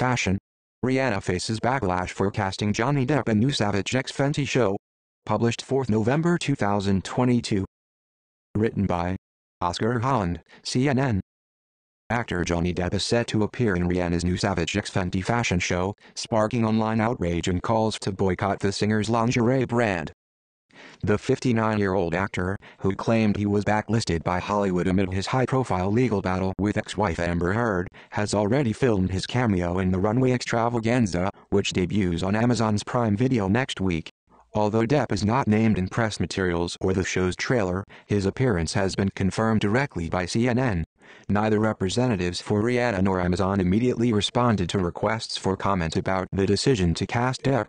fashion. Rihanna faces backlash for casting Johnny Depp in new Savage X Fenty show. Published 4th November 2022. Written by Oscar Holland, CNN. Actor Johnny Depp is set to appear in Rihanna's new Savage X Fenty fashion show, sparking online outrage and calls to boycott the singer's lingerie brand. The 59-year-old actor, who claimed he was backlisted by Hollywood amid his high-profile legal battle with ex-wife Amber Heard, has already filmed his cameo in the runway extravaganza, which debuts on Amazon's Prime Video next week. Although Depp is not named in press materials or the show's trailer, his appearance has been confirmed directly by CNN. Neither representatives for Rihanna nor Amazon immediately responded to requests for comment about the decision to cast Depp.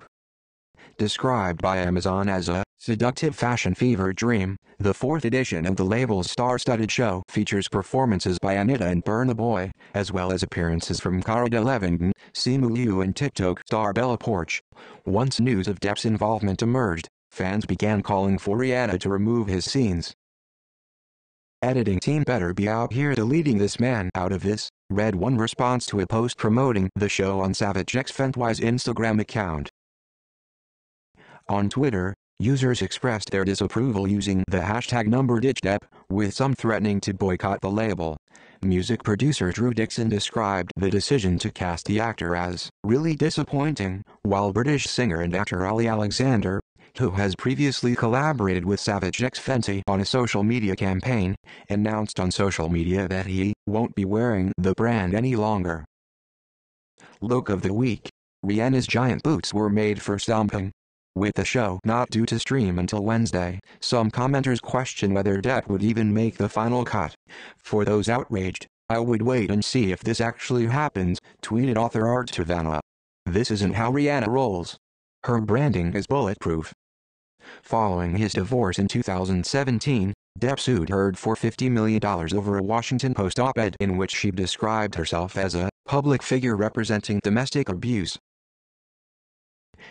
Described by Amazon as a seductive fashion fever dream, the fourth edition of the label's star-studded show features performances by Anitta and Burna Boy, as well as appearances from Cara Delevingne, Simu Liu and TikTok star Bella Poarch. Once news of Depp's involvement emerged, fans began calling for Rihanna to remove his scenes. Editing team better be out here deleting this man out of this, read one response to a post promoting the show on Savage X Fenty's Instagram account. On Twitter, users expressed their disapproval using the hashtag NumberDitchDepp, with some threatening to boycott the label. Music producer Drew Dixon described the decision to cast the actor as really disappointing, while British singer and actor Olly Alexander, who has previously collaborated with Savage X Fenty on a social media campaign, announced on social media that he won't be wearing the brand any longer. Look of the week. Rihanna's giant boots were made for stomping. With the show not due to stream until Wednesday, some commenters question whether Depp would even make the final cut. For those outraged, I would wait and see if this actually happens, tweeted author Art Tavanna. This isn't how Rihanna rolls. Her branding is bulletproof. Following his divorce in 2017, Depp sued Heard for $50 million over a Washington Post op-ed in which she described herself as a public figure representing domestic abuse.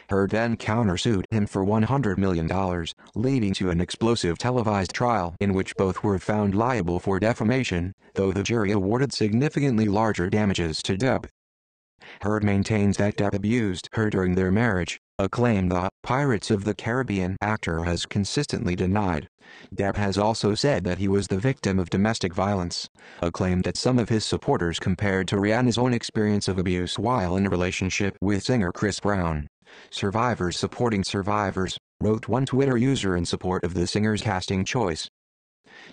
Heard then countersued him for $100 million, leading to an explosive televised trial in which both were found liable for defamation, though the jury awarded significantly larger damages to Depp. Heard maintains that Depp abused her during their marriage, a claim the Pirates of the Caribbean actor has consistently denied. Depp has also said that he was the victim of domestic violence, a claim that some of his supporters compared to Rihanna's own experience of abuse while in a relationship with singer Chris Brown. Survivors Supporting Survivors, wrote one Twitter user in support of the singer's casting choice.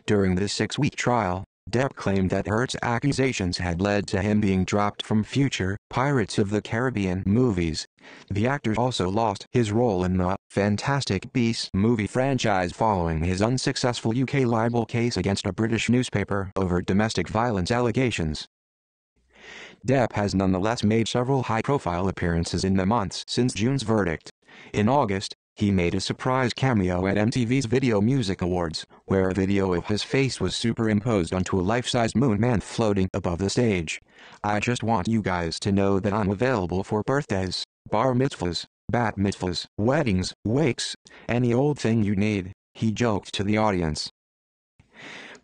During this six-week trial, Depp claimed that Heard's accusations had led to him being dropped from future Pirates of the Caribbean movies. The actor also lost his role in the Fantastic Beasts movie franchise following his unsuccessful UK libel case against a British newspaper over domestic violence allegations. Depp has nonetheless made several high-profile appearances in the months since June's verdict. In August, he made a surprise cameo at MTV's Video Music Awards, where a video of his face was superimposed onto a life-sized moon man floating above the stage. I just want you guys to know that I'm available for birthdays, bar mitzvahs, bat mitzvahs, weddings, wakes, any old thing you need, he joked to the audience.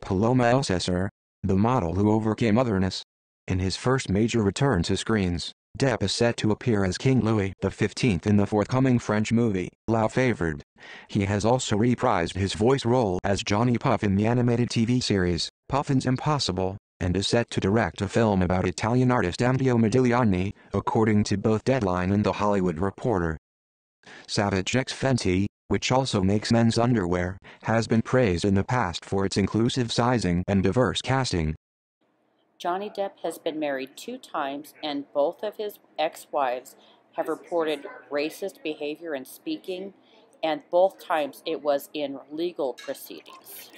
Paloma Elsesser, the model who overcame otherness, in his first major return to screens, Depp is set to appear as King Louis XV in the forthcoming French movie, La Favorite. He has also reprised his voice role as Johnny Puff in the animated TV series, Puffin's Impossible, and is set to direct a film about Italian artist Andrea Modigliani, according to both Deadline and The Hollywood Reporter. Savage X Fenty, which also makes men's underwear, has been praised in the past for its inclusive sizing and diverse casting. Johnny Depp has been married two times, and both of his ex wives have reported racist behavior and speaking, and both times it was in legal proceedings.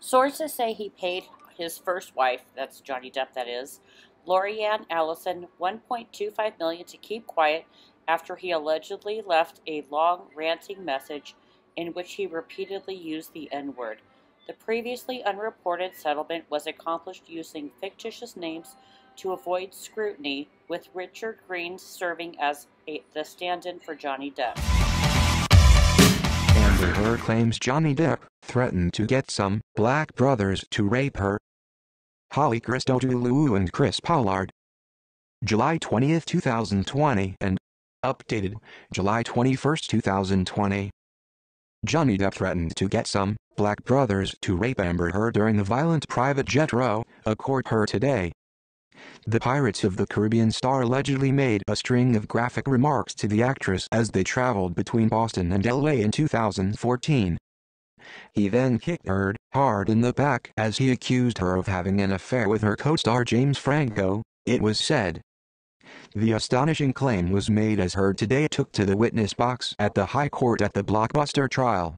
Sources say he paid his first wife, that's Johnny Depp, that is, Lori-Ann Allison, 1.25 million to keep quiet after he allegedly left a long ranting message in which he repeatedly used the N word. The previously unreported settlement was accomplished using fictitious names to avoid scrutiny, with Richard Green serving as a, the stand in for Johnny Depp. Amber Heard claims Johnny Depp threatened to get some black brothers to rape her. Holly Christodoulou and Chris Pollard. July 20, 2020 and updated July 21, 2020. Johnny Depp threatened to get some black brothers to rape Amber Heard during the violent private jet row, a court heard today. The Pirates of the Caribbean star allegedly made a string of graphic remarks to the actress as they traveled between Boston and LA in 2014. He then kicked Heard hard in the back as he accused her of having an affair with her co-star James Franco, it was said. The astonishing claim was made as Heard today took to the witness box at the High Court at the blockbuster trial.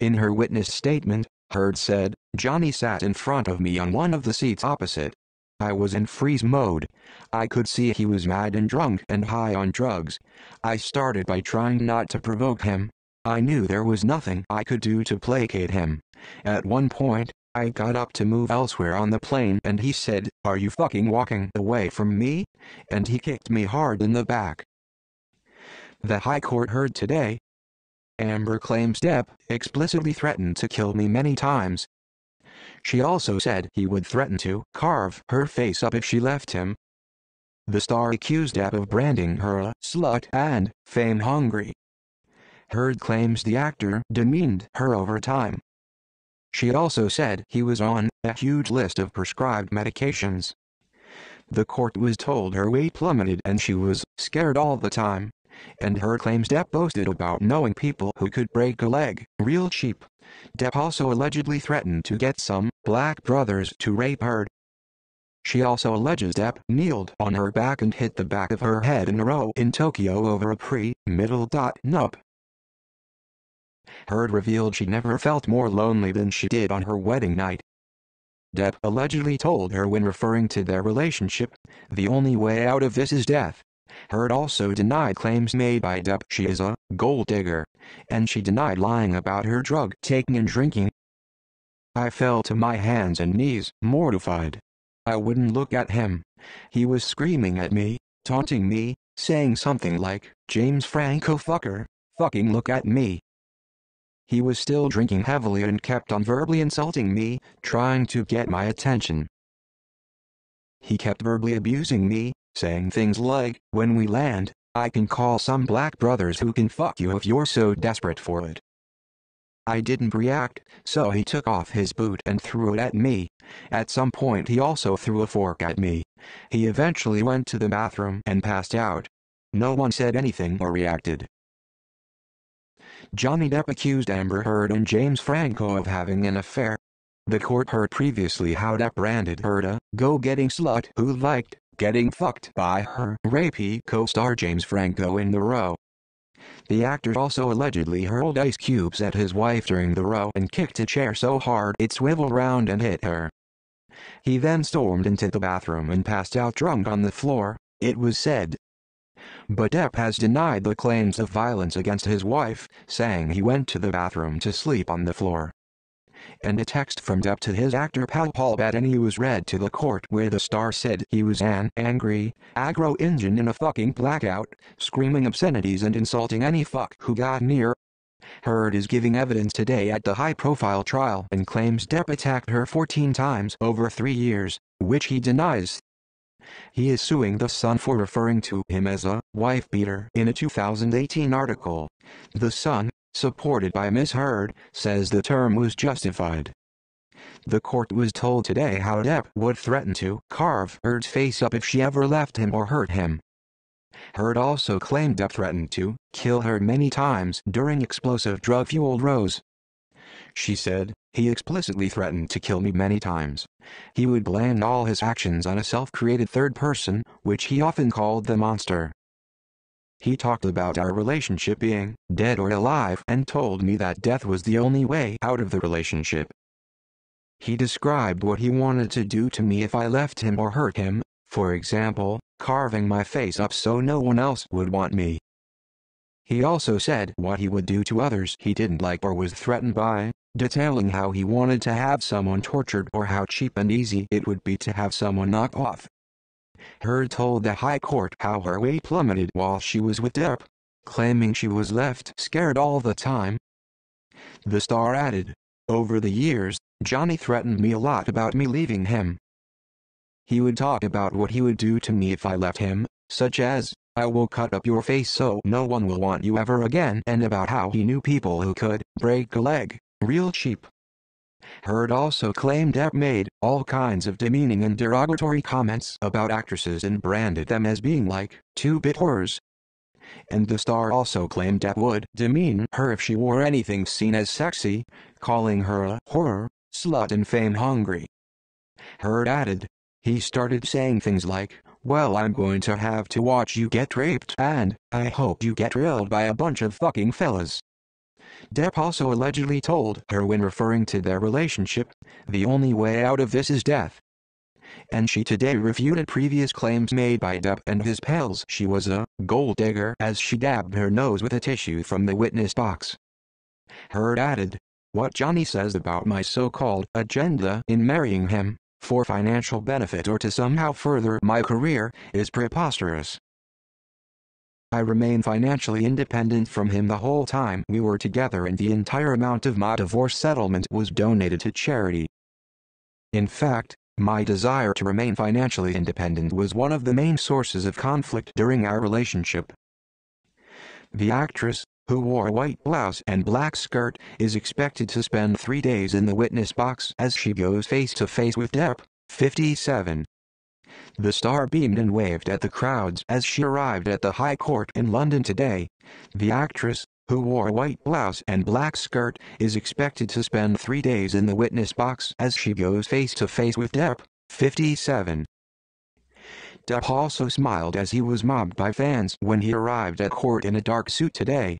In her witness statement, Heard said, Johnny sat in front of me on one of the seats opposite. I was in freeze mode. I could see he was mad and drunk and high on drugs. I started by trying not to provoke him. I knew there was nothing I could do to placate him. At one point, I got up to move elsewhere on the plane and he said, Are you fucking walking away from me? And he kicked me hard in the back. The High Court heard today. Amber claims Depp explicitly threatened to kill me many times, she also said he would threaten to carve her face up if she left him. The star accused Depp of branding her a slut and fame-hungry. Heard claims the actor demeaned her over time. She also said he was on a huge list of prescribed medications. The court was told her weight plummeted and she was scared all the time. And her claims Depp boasted about knowing people who could break a leg real cheap. Depp also allegedly threatened to get some black brothers to rape her. She also alleges Depp kneeled on her back and hit the back of her head in a row in Tokyo over a pre-middle dot nup. Heard revealed she never felt more lonely than she did on her wedding night. Depp allegedly told her when referring to their relationship, the only way out of this is death. Heard also denied claims made by Depp she is a gold digger, and she denied lying about her drug taking and drinking. I fell to my hands and knees, mortified. I wouldn't look at him. He was screaming at me, taunting me, saying something like, James Franco fucker, fucking look at me. He was still drinking heavily and kept on verbally insulting me, trying to get my attention. He kept verbally abusing me, saying things like, when we land, I can call some black brothers who can fuck you if you're so desperate for it. I didn't react, so he took off his boot and threw it at me. At some point he also threw a fork at me. He eventually went to the bathroom and passed out. No one said anything or reacted. Johnny Depp accused Amber Heard and James Franco of having an affair. The court heard previously how Depp branded Heard a go-getting slut who liked getting fucked by her rapey co-star James Franco in the row. The actor also allegedly hurled ice cubes at his wife during the row and kicked a chair so hard it swiveled round and hit her. He then stormed into the bathroom and passed out drunk on the floor, it was said. But Depp has denied the claims of violence against his wife, saying he went to the bathroom to sleep on the floor and a text from Depp to his actor pal Paul Bettany was read to the court where the star said he was an angry, aggro engine in a fucking blackout, screaming obscenities and insulting any fuck who got near. Heard is giving evidence today at the high-profile trial and claims Depp attacked her 14 times over three years, which he denies. He is suing the Sun for referring to him as a wife beater in a 2018 article. The Sun, supported by Ms. Heard, says the term was justified. The court was told today how Depp would threaten to carve Heard's face up if she ever left him or hurt him. Heard also claimed Depp threatened to kill her many times during explosive drug-fueled rows. She said, he explicitly threatened to kill me many times. He would blame all his actions on a self-created third person, which he often called the monster. He talked about our relationship being dead or alive and told me that death was the only way out of the relationship. He described what he wanted to do to me if I left him or hurt him, for example, carving my face up so no one else would want me. He also said what he would do to others he didn't like or was threatened by, detailing how he wanted to have someone tortured or how cheap and easy it would be to have someone knocked off. Heard told the High Court how her weight plummeted while she was with Depp, claiming she was left scared all the time. The star added, Over the years, Johnny threatened me a lot about me leaving him. He would talk about what he would do to me if I left him, such as, I will cut up your face so no one will want you ever again and about how he knew people who could break a leg, real cheap. Heard also claimed Depp made all kinds of demeaning and derogatory comments about actresses and branded them as being like two-bit whores. And the star also claimed Depp would demean her if she wore anything seen as sexy, calling her a whore, slut and fame hungry. Heard added, he started saying things like, well I'm going to have to watch you get raped and, I hope you get drilled by a bunch of fucking fellas. Depp also allegedly told her when referring to their relationship, the only way out of this is death. And she today refuted previous claims made by Depp and his pals she was a gold digger as she dabbed her nose with a tissue from the witness box. Heard added, what Johnny says about my so-called agenda in marrying him, for financial benefit or to somehow further my career, is preposterous. I remain financially independent from him the whole time we were together and the entire amount of my divorce settlement was donated to charity. In fact, my desire to remain financially independent was one of the main sources of conflict during our relationship. The actress, who wore a white blouse and black skirt, is expected to spend three days in the witness box as she goes face to face with Depp, 57. The star beamed and waved at the crowds as she arrived at the High Court in London today. The actress, who wore a white blouse and black skirt, is expected to spend three days in the witness box as she goes face to face with Depp, 57. Depp also smiled as he was mobbed by fans when he arrived at court in a dark suit today.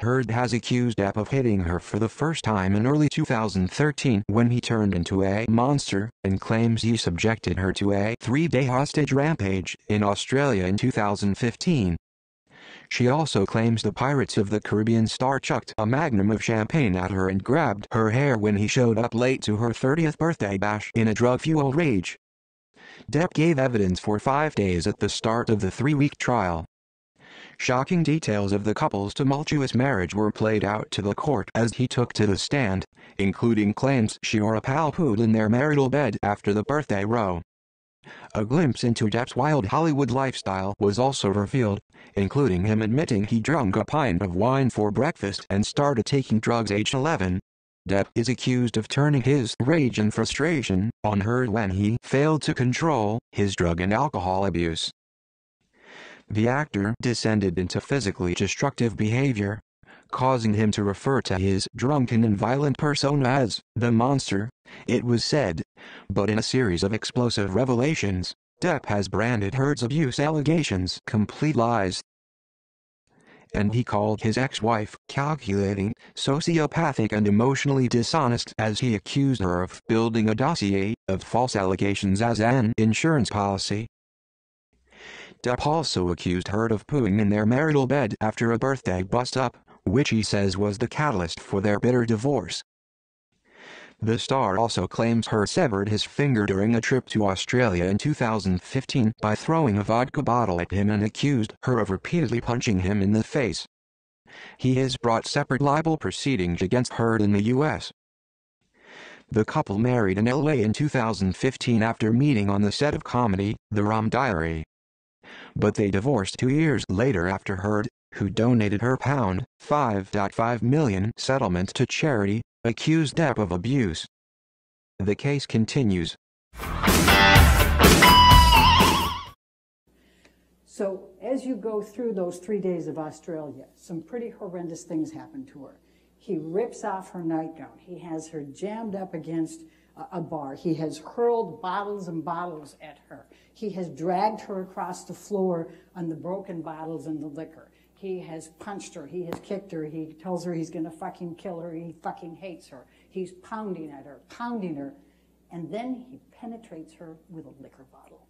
Heard has accused Depp of hitting her for the first time in early 2013 when he turned into a monster and claims he subjected her to a three-day hostage rampage in Australia in 2015. She also claims the Pirates of the Caribbean star chucked a magnum of champagne at her and grabbed her hair when he showed up late to her 30th birthday bash in a drug-fueled rage. Depp gave evidence for five days at the start of the three-week trial. Shocking details of the couple's tumultuous marriage were played out to the court as he took to the stand, including claims she or a pal pooed in their marital bed after the birthday row. A glimpse into Depp's wild Hollywood lifestyle was also revealed, including him admitting he drank a pint of wine for breakfast and started taking drugs age 11. Depp is accused of turning his rage and frustration on her when he failed to control his drug and alcohol abuse. The actor descended into physically destructive behavior, causing him to refer to his drunken and violent persona as the monster, it was said. But in a series of explosive revelations, Depp has branded Heard's abuse allegations complete lies. And he called his ex-wife calculating, sociopathic and emotionally dishonest as he accused her of building a dossier of false allegations as an insurance policy. Depp also accused Heard of pooing in their marital bed after a birthday bust-up, which he says was the catalyst for their bitter divorce. The star also claims Heard severed his finger during a trip to Australia in 2015 by throwing a vodka bottle at him and accused her of repeatedly punching him in the face. He has brought separate libel proceedings against Heard in the U.S. The couple married in LA in 2015 after meeting on the set of comedy, The Rum Diary but they divorced two years later after Heard, who donated her pound 5.5 million settlement to charity, accused Depp of abuse. The case continues. So as you go through those three days of Australia, some pretty horrendous things happen to her. He rips off her nightgown. He has her jammed up against a bar. He has hurled bottles and bottles at her. He has dragged her across the floor on the broken bottles and the liquor. He has punched her. He has kicked her. He tells her he's going to fucking kill her. He fucking hates her. He's pounding at her, pounding her. And then he penetrates her with a liquor bottle.